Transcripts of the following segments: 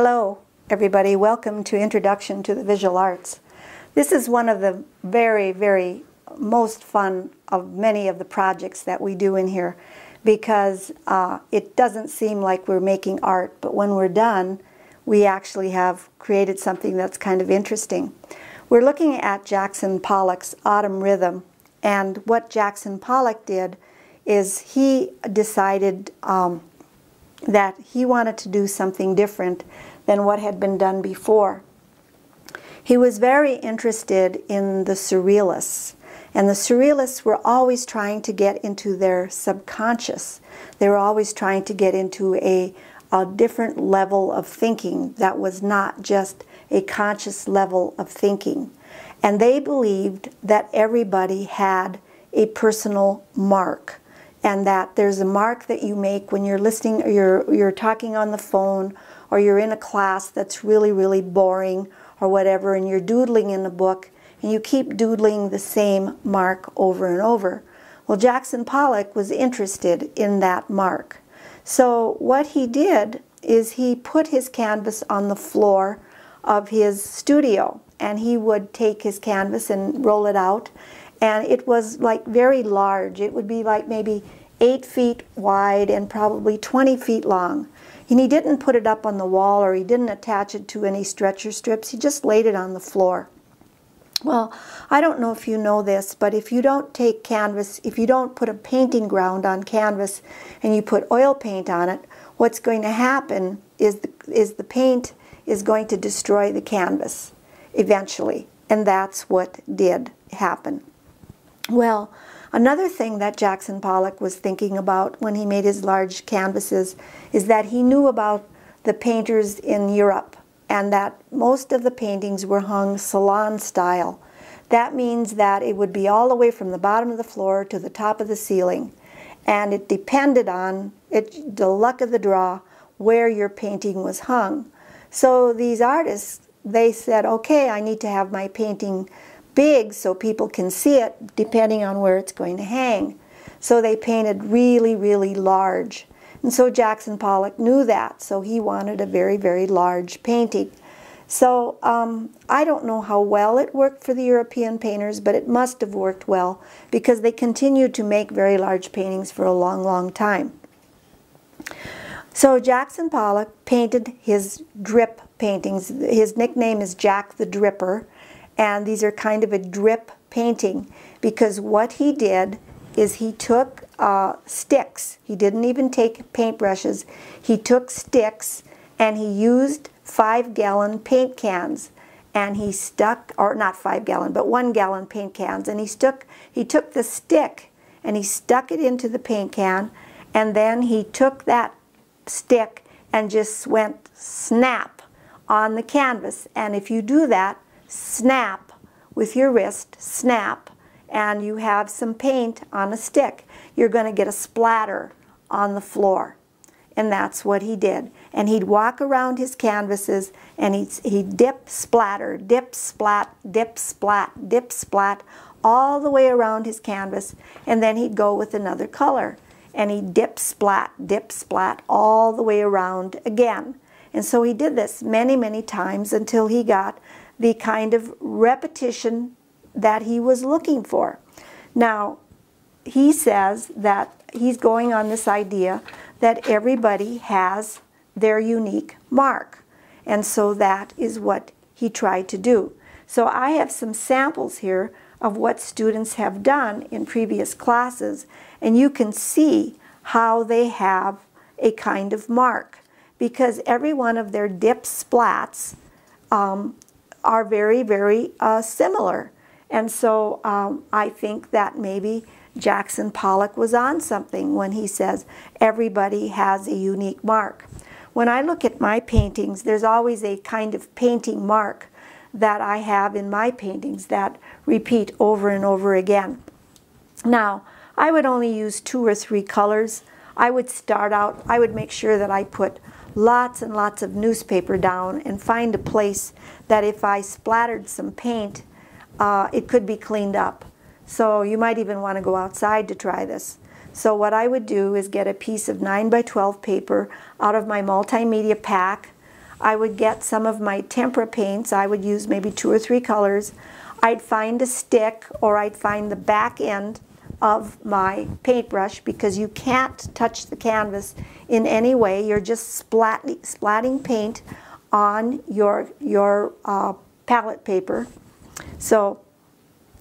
Hello, everybody. Welcome to Introduction to the Visual Arts. This is one of the very, very most fun of many of the projects that we do in here because uh, it doesn't seem like we're making art, but when we're done, we actually have created something that's kind of interesting. We're looking at Jackson Pollock's Autumn Rhythm, and what Jackson Pollock did is he decided um, that he wanted to do something different than what had been done before. He was very interested in the surrealists, and the surrealists were always trying to get into their subconscious. They were always trying to get into a, a different level of thinking that was not just a conscious level of thinking. And they believed that everybody had a personal mark and that there's a mark that you make when you're listening or you're, you're talking on the phone or you're in a class that's really, really boring or whatever and you're doodling in a book and you keep doodling the same mark over and over. Well, Jackson Pollock was interested in that mark. So what he did is he put his canvas on the floor of his studio and he would take his canvas and roll it out and it was like very large. It would be like maybe eight feet wide and probably 20 feet long. And he didn't put it up on the wall or he didn't attach it to any stretcher strips. He just laid it on the floor. Well, I don't know if you know this, but if you don't take canvas, if you don't put a painting ground on canvas and you put oil paint on it, what's going to happen is the, is the paint is going to destroy the canvas eventually. And that's what did happen. Well, another thing that Jackson Pollock was thinking about when he made his large canvases is that he knew about the painters in Europe and that most of the paintings were hung salon style. That means that it would be all the way from the bottom of the floor to the top of the ceiling. And it depended on it, the luck of the draw where your painting was hung. So these artists, they said, okay, I need to have my painting big so people can see it depending on where it's going to hang. So they painted really, really large. And so Jackson Pollock knew that, so he wanted a very, very large painting. So um, I don't know how well it worked for the European painters, but it must have worked well because they continued to make very large paintings for a long, long time. So Jackson Pollock painted his drip paintings. His nickname is Jack the Dripper and these are kind of a drip painting because what he did is he took uh, sticks. He didn't even take paintbrushes. He took sticks and he used five gallon paint cans and he stuck, or not five gallon, but one gallon paint cans and he stuck, he took the stick and he stuck it into the paint can and then he took that stick and just went snap on the canvas. And if you do that, snap with your wrist, snap, and you have some paint on a stick, you're going to get a splatter on the floor. And that's what he did. And he'd walk around his canvases and he'd, he'd dip, splatter, dip, splat, dip, splat, dip, splat, all the way around his canvas. And then he'd go with another color. And he'd dip, splat, dip, splat, all the way around again. And so he did this many, many times until he got the kind of repetition that he was looking for. Now, he says that he's going on this idea that everybody has their unique mark. And so that is what he tried to do. So I have some samples here of what students have done in previous classes, and you can see how they have a kind of mark because every one of their dip splats um, are very, very uh, similar. And so um, I think that maybe Jackson Pollock was on something when he says everybody has a unique mark. When I look at my paintings, there's always a kind of painting mark that I have in my paintings that repeat over and over again. Now, I would only use two or three colors. I would start out, I would make sure that I put lots and lots of newspaper down and find a place that if I splattered some paint, uh, it could be cleaned up. So you might even want to go outside to try this. So what I would do is get a piece of 9 by 12 paper out of my multimedia pack. I would get some of my tempera paints. I would use maybe two or three colors. I'd find a stick or I'd find the back end of my paintbrush because you can't touch the canvas in any way. You're just splat splatting paint on your, your uh, palette paper. So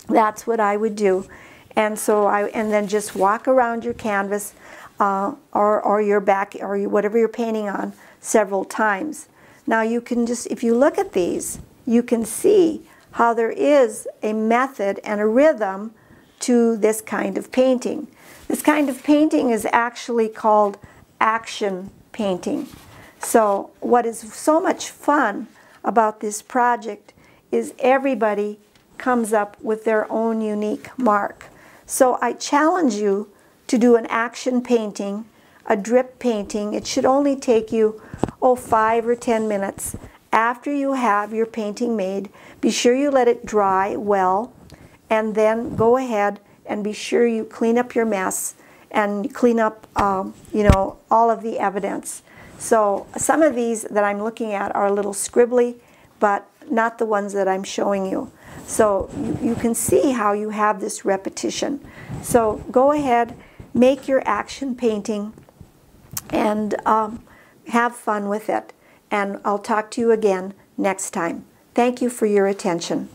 that's what I would do. And so I, and then just walk around your canvas uh, or, or your back or whatever you're painting on several times. Now you can just, if you look at these, you can see how there is a method and a rhythm to this kind of painting. This kind of painting is actually called action painting. So what is so much fun about this project is everybody comes up with their own unique mark. So I challenge you to do an action painting, a drip painting. It should only take you, oh, five or 10 minutes. After you have your painting made, be sure you let it dry well, and then go ahead and be sure you clean up your mess and clean up, um, you know, all of the evidence. So some of these that I'm looking at are a little scribbly, but not the ones that I'm showing you. So you, you can see how you have this repetition. So go ahead, make your action painting, and um, have fun with it. And I'll talk to you again next time. Thank you for your attention.